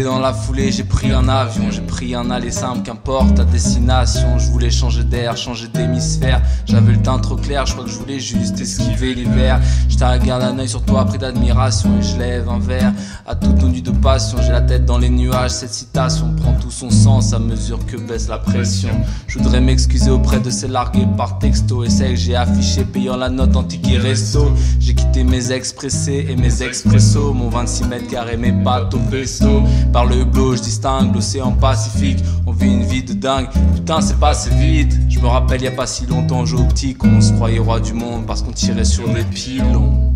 la foulée, j'ai pris un avion, j'ai pris un aller simple, qu'importe ta destination. Je voulais changer d'air, changer d'hémisphère. J'avais le teint trop clair, je crois que je voulais juste esquiver l'hiver. Je regarde un œil sur toi, pris d'admiration, et je lève un verre à toutes nos de passion. J'ai la tête dans les nuages, cette citation prend tout son sens à mesure que baisse la pression. Je voudrais m'excuser auprès de ces largués par texto, et c'est que j'ai affiché payant la note antique et resto. J'ai quitté mes expressés et mes expressos, mon 26 mètres carrés, mes pattes au pesto. Par le hublot, je distingue l'océan Pacifique. On vit une vie de dingue, putain, c'est passé vite. Je me rappelle, y a pas si longtemps, jeu optique, on se croyait roi du monde parce qu'on tirait sur des pilons.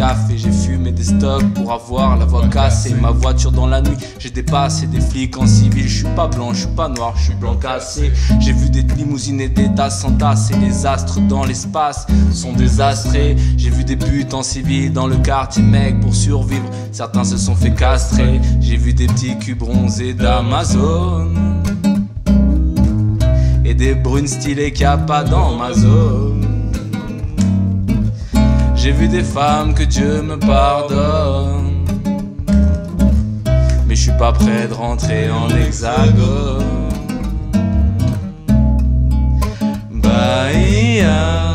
Café, j'ai fumé des stocks pour avoir la voix cassée. Ma voiture dans la nuit, j'ai dépassé des flics en civil. Je suis pas blanc, je suis pas noir, je suis blanc cassé. J'ai vu des limousines et des tasses s'entasser. Les astres dans l'espace sont désastrés. J'ai vu des putes en civil dans le quartier, mec, pour survivre. Certains se sont fait castrer. J'ai vu des petits culs bronzés d'Amazon. Et des brunes stylées qu'il y a pas dans ma zone. J'ai vu des femmes que Dieu me pardonne. Mais je suis pas prêt de rentrer en hexagone. Bahia,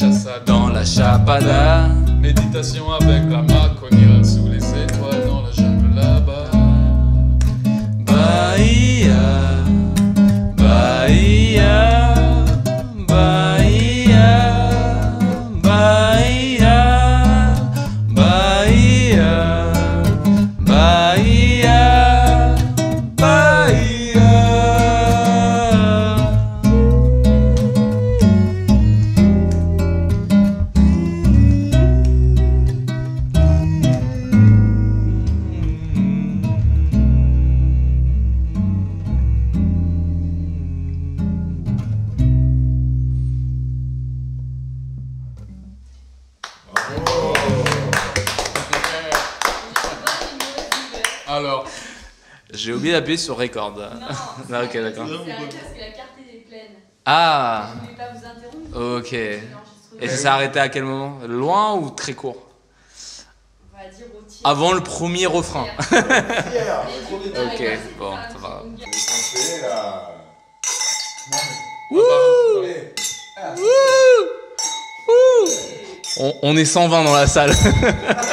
Cachaça dans la chapada. Méditation avec la maconnière Alors, J'ai oublié d'appuyer sur record. Non, Ah, ok, d'accord. c'est arrêté parce que la carte est pleine. Ah, Je voulais pas vous interrompre. ok. Et ça s'est arrêté à quel moment? Loin ou très court? On va dire au tir. Avant le premier refrain. Du Ok, bon, c'est ça pas va. là. Wouh Wouh on, on est 120 dans la salle.